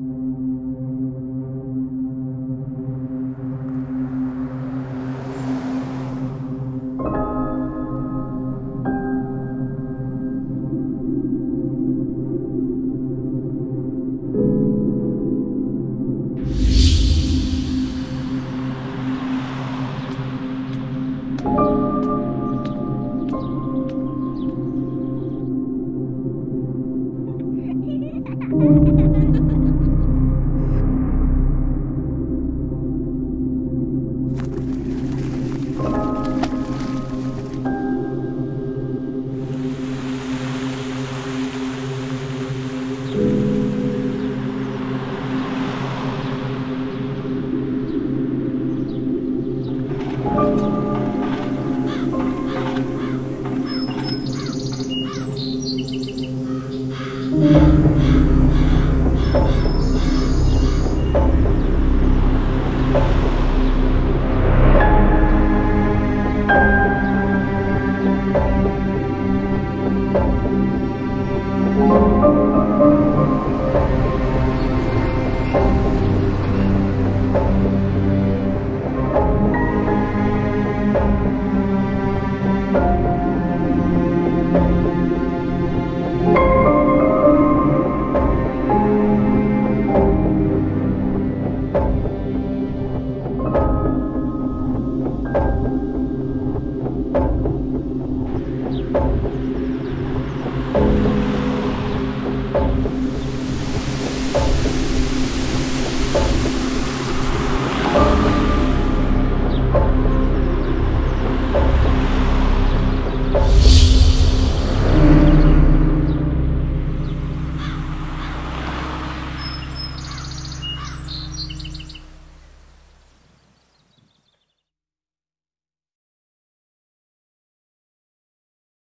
Thank mm -hmm. you. you